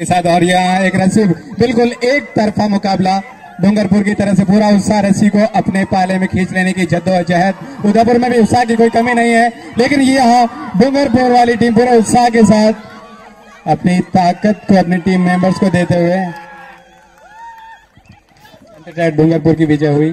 के साथ और यहाँ एक रस्सी बिल्कुल एक तरफा मुकाबला। डूंगरपुर की तरफ़ से पूरा उत्साह रस्सी को अपने पाले में खींच लेने की जद्दोजहद। उदयपुर में भी उत्साह की कोई कमी नहीं है, लेकिन ये यहाँ डूंगरपुर वाली टीम पूरे उत्साह के साथ अपनी ताकत को, अपनी टीम मेंबर्स को देते हुए। डूंगरपुर की विजय हुई।